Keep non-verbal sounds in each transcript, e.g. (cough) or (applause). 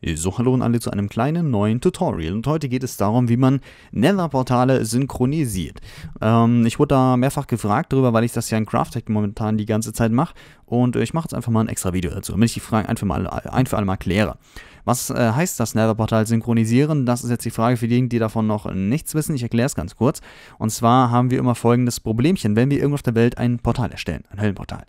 So, hallo und alle zu einem kleinen neuen Tutorial und heute geht es darum, wie man Nether-Portale synchronisiert. Ähm, ich wurde da mehrfach gefragt darüber, weil ich das ja in Craftec momentan die ganze Zeit mache und ich mache jetzt einfach mal ein extra Video dazu, damit ich die Fragen ein für, mal, ein für alle mal kläre. Was äh, heißt das Nether-Portal synchronisieren? Das ist jetzt die Frage für diejenigen, die davon noch nichts wissen. Ich erkläre es ganz kurz. Und zwar haben wir immer folgendes Problemchen, wenn wir irgendwo auf der Welt ein Portal erstellen, ein Höllenportal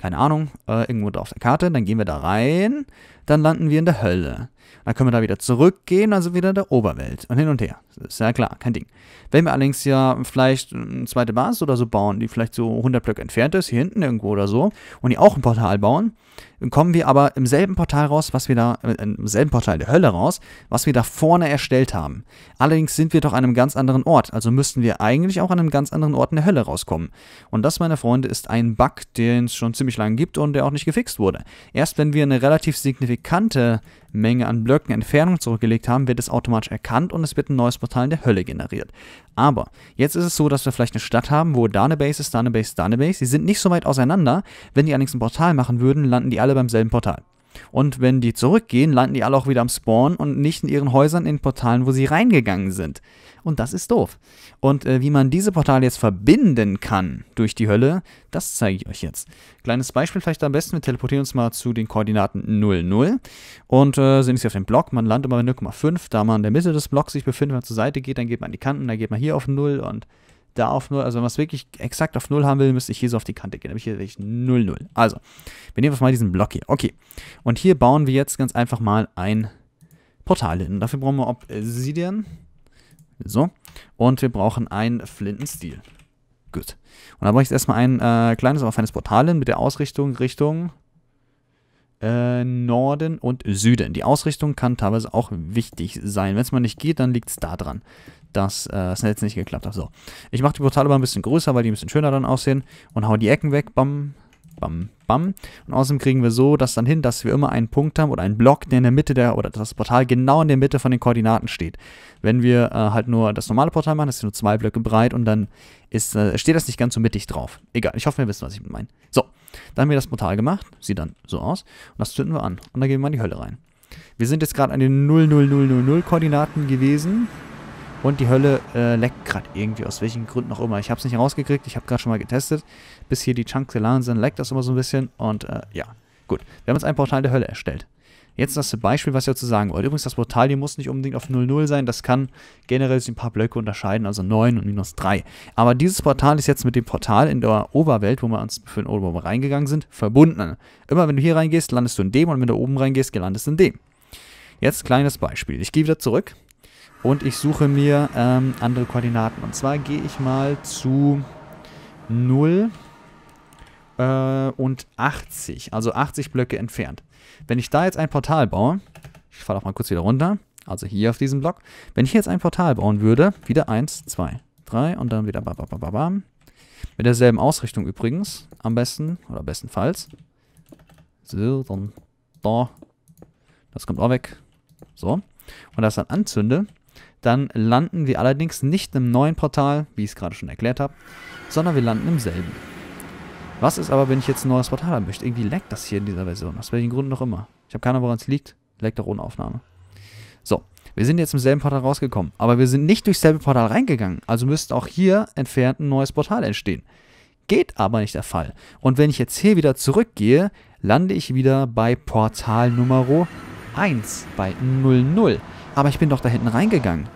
keine Ahnung, äh, irgendwo auf der Karte, dann gehen wir da rein, dann landen wir in der Hölle. Dann können wir da wieder zurückgehen, also wieder in der Oberwelt und hin und her. Ist ja klar, kein Ding. Wenn wir allerdings ja vielleicht eine zweite Basis oder so bauen, die vielleicht so 100 Blöcke entfernt ist, hier hinten irgendwo oder so, und die auch ein Portal bauen, dann kommen wir aber im selben Portal raus, was wir da, äh, im selben Portal der Hölle raus, was wir da vorne erstellt haben. Allerdings sind wir doch an einem ganz anderen Ort, also müssten wir eigentlich auch an einem ganz anderen Ort in der Hölle rauskommen. Und das, meine Freunde, ist ein Bug, den es schon ziemlich lange gibt und der auch nicht gefixt wurde. Erst wenn wir eine relativ signifikante Menge an Blöcken Entfernung zurückgelegt haben, wird es automatisch erkannt und es wird ein neues Portal in der Hölle generiert. Aber jetzt ist es so, dass wir vielleicht eine Stadt haben, wo da eine Base ist, da eine Base, da eine Base. Die sind nicht so weit auseinander. Wenn die allerdings ein Portal machen würden, landen die alle beim selben Portal. Und wenn die zurückgehen, landen die alle auch wieder am Spawn und nicht in ihren Häusern in Portalen, wo sie reingegangen sind. Und das ist doof. Und äh, wie man diese Portale jetzt verbinden kann durch die Hölle, das zeige ich euch jetzt. Kleines Beispiel vielleicht am besten. Wir teleportieren uns mal zu den Koordinaten 0, 0 und äh, sind jetzt hier auf dem Block. Man landet immer bei 0,5. Da man in der Mitte des Blocks sich befindet, wenn man zur Seite geht, dann geht man an die Kanten, dann geht man hier auf 0 und da auf 0, also wenn man es wirklich exakt auf 0 haben will, müsste ich hier so auf die Kante gehen. Dann habe ich hier wirklich 0, 0. Also, wir nehmen einfach mal diesen Block hier. Okay. Und hier bauen wir jetzt ganz einfach mal ein Portal hin. Dafür brauchen wir Obsidian. So. Und wir brauchen einen Flintenstil. Gut. Und dann brauche ich jetzt erstmal ein äh, kleines, aber feines Portal hin mit der Ausrichtung Richtung Norden und Süden. Die Ausrichtung kann teilweise auch wichtig sein. Wenn es mal nicht geht, dann liegt es da dran dass äh, das Netz nicht geklappt hat. So. Ich mache die Portale aber ein bisschen größer, weil die ein bisschen schöner dann aussehen und hau die Ecken weg. Bam, bam, bam. Und außerdem kriegen wir so das dann hin, dass wir immer einen Punkt haben oder einen Block, der in der Mitte der, oder das Portal genau in der Mitte von den Koordinaten steht. Wenn wir äh, halt nur das normale Portal machen, das ist nur zwei Blöcke breit und dann ist, äh, steht das nicht ganz so mittig drauf. Egal, ich hoffe, wir wissen, was ich meine. So, dann haben wir das Portal gemacht, sieht dann so aus und das zünden wir an und dann gehen wir in die Hölle rein. Wir sind jetzt gerade an den 00000 Koordinaten gewesen. Und die Hölle äh, leckt gerade irgendwie, aus welchen Gründen auch immer. Ich habe es nicht rausgekriegt, ich habe gerade schon mal getestet. Bis hier die Chunks geladen sind, leckt das immer so ein bisschen. Und äh, ja, gut. Wir haben jetzt ein Portal der Hölle erstellt. Jetzt das Beispiel, was ich dazu sagen wollte. Übrigens, das Portal hier muss nicht unbedingt auf 0,0 sein. Das kann generell sich ein paar Blöcke unterscheiden, also 9 und minus 3. Aber dieses Portal ist jetzt mit dem Portal in der Oberwelt, wo wir uns für den Oberwelt reingegangen sind, verbunden. Immer wenn du hier reingehst, landest du in dem und wenn du oben reingehst, landest du in dem. Jetzt kleines Beispiel. Ich gehe wieder zurück und ich suche mir ähm, andere Koordinaten. Und zwar gehe ich mal zu 0 äh, und 80, also 80 Blöcke entfernt. Wenn ich da jetzt ein Portal baue, ich falle auch mal kurz wieder runter, also hier auf diesem Block, wenn ich jetzt ein Portal bauen würde, wieder 1, 2, 3 und dann wieder babababam, mit derselben Ausrichtung übrigens, am besten, oder bestenfalls. So, dann da, das kommt auch weg. So, und das dann anzünde, dann landen wir allerdings nicht im neuen Portal, wie ich es gerade schon erklärt habe, sondern wir landen im selben. Was ist aber, wenn ich jetzt ein neues Portal haben möchte? Irgendwie leckt das hier in dieser Version, aus welchen Gründen noch immer. Ich habe keine Ahnung, woran es liegt. Leckt auch ohne Aufnahme. So, wir sind jetzt im selben Portal rausgekommen, aber wir sind nicht durchs selbe Portal reingegangen, also müsste auch hier entfernt ein neues Portal entstehen. Geht aber nicht der Fall. Und wenn ich jetzt hier wieder zurückgehe, lande ich wieder bei Portal Nummer 1, bei 00. Aber ich bin doch da hinten reingegangen.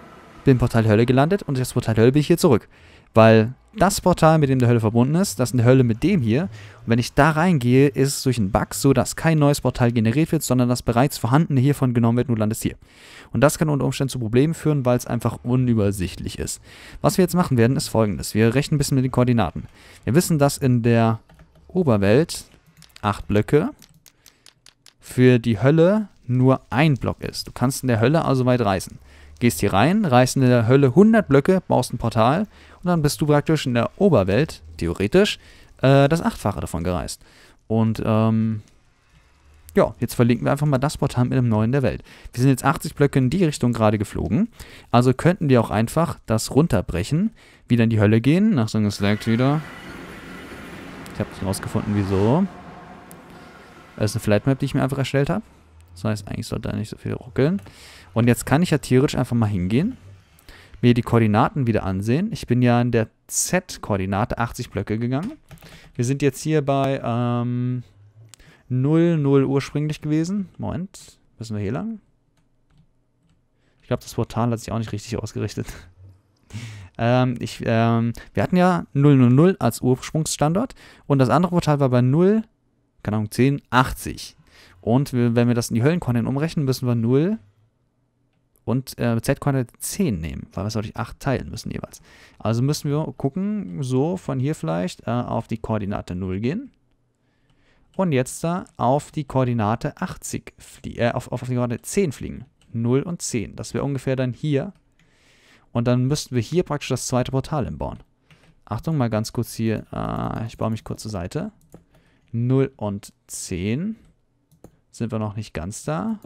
Bin im Portal Hölle gelandet und durch das Portal Hölle bin ich hier zurück. Weil das Portal, mit dem der Hölle verbunden ist, das ist eine Hölle mit dem hier. Und wenn ich da reingehe, ist es durch einen Bug so, dass kein neues Portal generiert wird, sondern das bereits vorhandene hiervon genommen wird und du landest hier. Und das kann unter Umständen zu Problemen führen, weil es einfach unübersichtlich ist. Was wir jetzt machen werden, ist folgendes. Wir rechnen ein bisschen mit den Koordinaten. Wir wissen, dass in der Oberwelt acht Blöcke für die Hölle nur ein Block ist. Du kannst in der Hölle also weit reisen. Gehst hier rein, reißt in der Hölle 100 Blöcke, baust ein Portal und dann bist du praktisch in der Oberwelt, theoretisch, äh, das Achtfache davon gereist. Und ähm, ja, jetzt verlinken wir einfach mal das Portal mit dem neuen der Welt. Wir sind jetzt 80 Blöcke in die Richtung gerade geflogen. Also könnten wir auch einfach das runterbrechen, wieder in die Hölle gehen. Achtung, es laggt wieder. Ich habe nicht rausgefunden, wieso. Das ist eine Flatmap, die ich mir einfach erstellt habe. Das heißt, eigentlich sollte da nicht so viel ruckeln. Und jetzt kann ich ja theoretisch einfach mal hingehen, mir die Koordinaten wieder ansehen. Ich bin ja in der Z-Koordinate 80 Blöcke gegangen. Wir sind jetzt hier bei ähm, 0, 0 ursprünglich gewesen. Moment, müssen wir hier lang? Ich glaube, das Portal hat sich auch nicht richtig ausgerichtet. (laughs) ähm, ich, ähm, wir hatten ja 000 als Ursprungsstandort und das andere Portal war bei 0, keine Ahnung, 10, 80. Und wenn wir das in die Höllenkoordinaten umrechnen, müssen wir 0 und äh, Z-Koordinate 10 nehmen, weil wir es natürlich 8 teilen müssen jeweils. Also müssen wir gucken, so von hier vielleicht äh, auf die Koordinate 0 gehen. Und jetzt da auf die Koordinate 80 äh, auf, auf die Koordinate 10 fliegen. 0 und 10. Das wäre ungefähr dann hier. Und dann müssten wir hier praktisch das zweite Portal bauen. Achtung, mal ganz kurz hier. Äh, ich baue mich kurz zur Seite. 0 und 10. Sind wir noch nicht ganz da.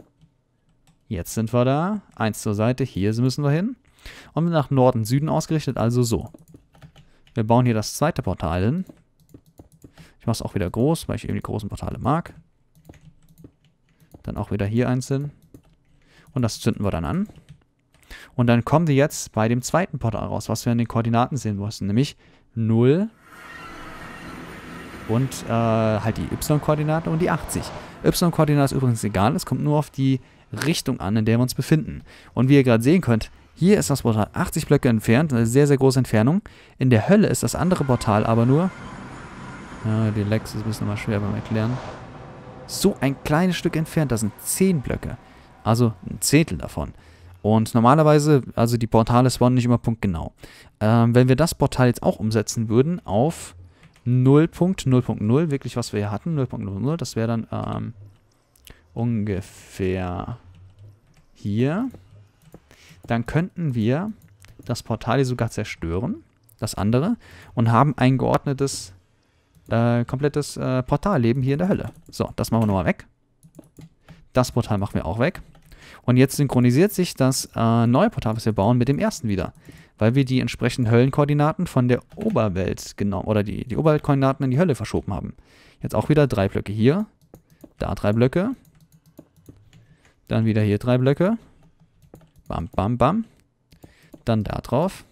Jetzt sind wir da. Eins zur Seite. Hier müssen wir hin. Und nach Norden, Süden ausgerichtet, also so. Wir bauen hier das zweite Portal hin. Ich mache es auch wieder groß, weil ich eben die großen Portale mag. Dann auch wieder hier eins hin. Und das zünden wir dann an. Und dann kommen wir jetzt bei dem zweiten Portal raus, was wir in den Koordinaten sehen mussten, nämlich 0 und äh, halt die y-Koordinate und die 80. y-Koordinate ist übrigens egal, es kommt nur auf die Richtung an, in der wir uns befinden. Und wie ihr gerade sehen könnt, hier ist das Portal 80 Blöcke entfernt, eine sehr, sehr große Entfernung. In der Hölle ist das andere Portal aber nur... Ja, die Lex ist ein bisschen mal schwer beim Erklären. So ein kleines Stück entfernt, das sind 10 Blöcke. Also ein Zehntel davon. Und normalerweise, also die Portale spawnen nicht immer punktgenau. Ähm, wenn wir das Portal jetzt auch umsetzen würden auf 0.0.0, wirklich was wir hier hatten, 0.00, das wäre dann ähm, ungefähr hier. Dann könnten wir das Portal hier sogar zerstören, das andere, und haben ein geordnetes, äh, komplettes äh, Portalleben hier in der Hölle. So, das machen wir nochmal weg. Das Portal machen wir auch weg. Und jetzt synchronisiert sich das äh, neue Portal, was wir bauen, mit dem ersten wieder. Weil wir die entsprechenden Höllenkoordinaten von der Oberwelt genommen, oder die, die Oberweltkoordinaten in die Hölle verschoben haben. Jetzt auch wieder drei Blöcke hier, da drei Blöcke, dann wieder hier drei Blöcke. Bam, bam, bam. Dann da drauf.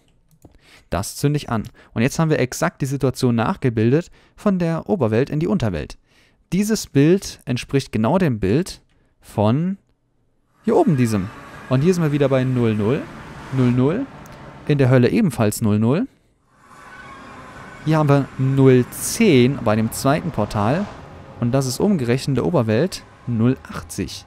Das zünde ich an. Und jetzt haben wir exakt die Situation nachgebildet von der Oberwelt in die Unterwelt. Dieses Bild entspricht genau dem Bild von hier oben diesem. Und hier sind wir wieder bei 00. 00. In der Hölle ebenfalls 00. Hier haben wir 010 bei dem zweiten Portal. Und das ist umgerechnet in der Oberwelt 080.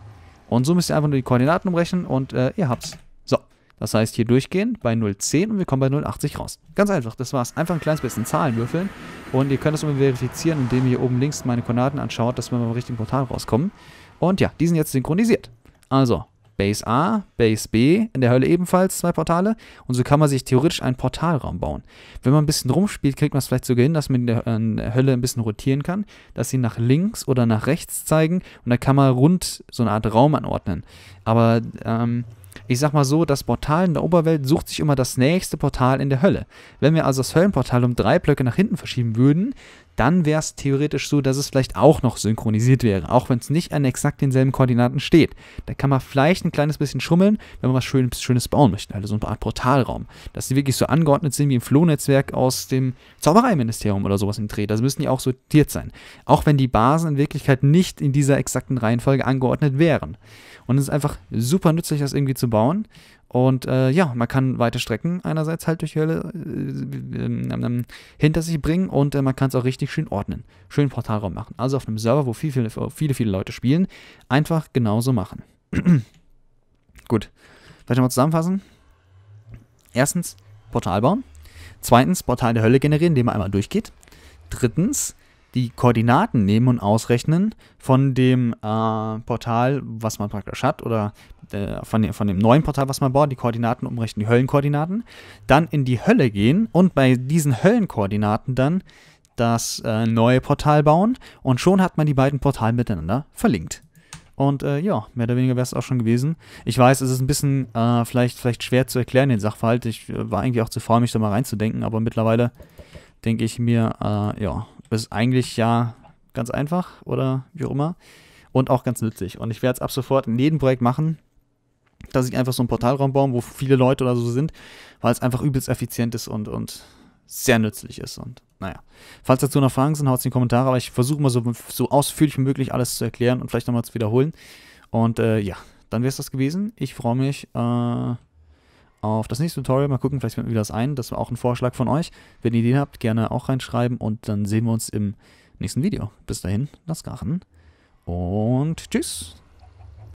Und so müsst ihr einfach nur die Koordinaten umrechnen und äh, ihr habt's. So, das heißt hier durchgehen bei 0,10 und wir kommen bei 0,80 raus. Ganz einfach, das war's. Einfach ein kleines bisschen Zahlen würfeln und ihr könnt das immer verifizieren, indem ihr hier oben links meine Koordinaten anschaut, dass wir beim richtigen Portal rauskommen. Und ja, die sind jetzt synchronisiert. Also, Base A, Base B, in der Hölle ebenfalls zwei Portale. Und so kann man sich theoretisch einen Portalraum bauen. Wenn man ein bisschen rumspielt, kriegt man es vielleicht sogar hin, dass man in der, Hölle ein bisschen rotieren kann, dass sie nach links oder nach rechts zeigen. Und da kann man rund so eine Art Raum anordnen. Aber ähm, ich sag mal so, das Portal in der Oberwelt sucht sich immer das nächste Portal in der Hölle. Wenn wir also das Höllenportal um drei Blöcke nach hinten verschieben würden, dann wäre es theoretisch so, dass es vielleicht auch noch synchronisiert wäre, auch wenn es nicht an exakt denselben Koordinaten steht. Da kann man vielleicht ein kleines bisschen schummeln, wenn man was Schönes, Schönes bauen möchte, also so eine Art Portalraum, dass die wirklich so angeordnet sind wie im Flohnetzwerk aus dem Zaubereiministerium oder sowas im Dreh. Das müssen die auch sortiert sein. Auch wenn die Basen in Wirklichkeit nicht in dieser exakten Reihenfolge angeordnet wären. Und es ist einfach super nützlich, das irgendwie zu bauen. Und äh, ja, man kann weite Strecken einerseits halt durch Hölle äh, äh, hinter sich bringen und äh, man kann es auch richtig schön ordnen. Schön Portalraum machen. Also auf einem Server, wo viel, viele, viele, viele Leute spielen, einfach genauso machen. (clears throat) Gut. Vielleicht nochmal zusammenfassen. Erstens, Portal bauen. Zweitens, Portal der Hölle generieren, indem man einmal durchgeht. Drittens, die Koordinaten nehmen und ausrechnen von dem äh, Portal, was man praktisch hat, oder äh, von, dem, von dem neuen Portal, was man baut, die Koordinaten umrechnen, die Höllenkoordinaten, dann in die Hölle gehen und bei diesen Höllenkoordinaten dann das äh, neue Portal bauen und schon hat man die beiden Portale miteinander verlinkt. Und äh, ja, mehr oder weniger wäre es auch schon gewesen. Ich weiß, es ist ein bisschen äh, vielleicht, vielleicht schwer zu erklären, den Sachverhalt. Ich äh, war eigentlich auch zu faul, mich da mal reinzudenken, aber mittlerweile denke ich mir, äh, ja, ist eigentlich ja ganz einfach oder wie auch immer. und auch ganz nützlich. Und ich werde es ab sofort in jedem Projekt machen, dass ich einfach so einen Portalraum baue, wo viele Leute oder so sind, weil es einfach übelst effizient ist und, und sehr nützlich ist. Und naja, falls dazu noch Fragen sind, haut es in die Kommentare, aber ich versuche mal so, so ausführlich wie möglich alles zu erklären und vielleicht nochmal zu wiederholen. Und äh, ja, dann wäre es das gewesen. Ich freue mich äh, auf das nächste Tutorial. Mal gucken, vielleicht fällt mir das ein. Das war auch ein Vorschlag von euch. Wenn ihr Ideen habt, gerne auch reinschreiben und dann sehen wir uns im nächsten Video. Bis dahin, das Gachen und tschüss.